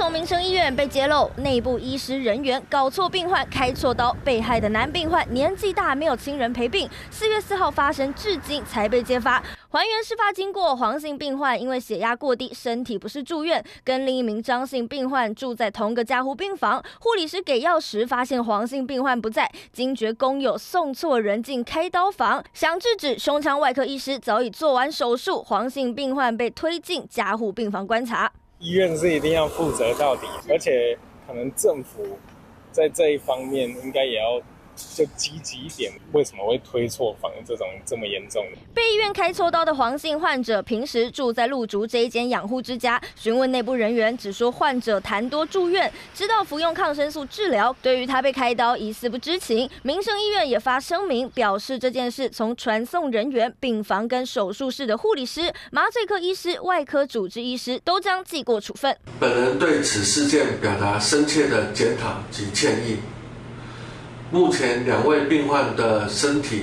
从民生医院被揭露内部医师人员搞错病患开错刀，被害的男病患年纪大，没有亲人陪病。四月四号发生，至今才被揭发。还原事发经过：黄姓病患因为血压过低，身体不适住院，跟另一名张姓病患住在同个加护病房。护理师给药时发现黄姓病患不在，惊觉工友送错人进开刀房，想制止胸腔外科医师早已做完手术，黄姓病患被推进加护病房观察。医院是一定要负责到底，而且可能政府在这一方面应该也要。就积极一点，为什么会推错房？这种这么严重的？被医院开错刀的黄姓患者，平时住在鹿竹这一间养护之家。询问内部人员，只说患者痰多住院，知道服用抗生素治疗。对于他被开刀，疑似不知情。民生医院也发声明表示，这件事从传送人员、病房跟手术室的护理师、麻醉科医师、外科主治医师都将记过处分。本人对此事件表达深切的检讨及歉意。目前两位病患的身体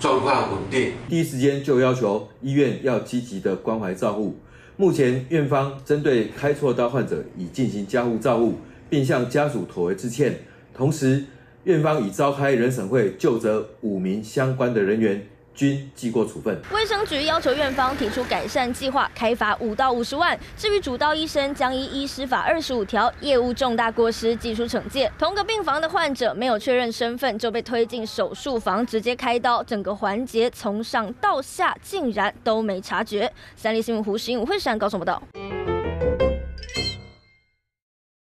状况稳定，第一时间就要求医院要积极的关怀照护。目前院方针对开错刀患者已进行加护照护，并向家属妥为致歉。同时，院方已召开人审会，就责五名相关的人员。均记过处分。卫生局要求院方提出改善计划，开罚五到五十万。至于主刀医生，将依医师法二十五条，业务重大过失，技术惩戒。同个病房的患者没有确认身份就被推进手术房，直接开刀，整个环节从上到下竟然都没察觉。三立新闻胡新武会山高雄报道。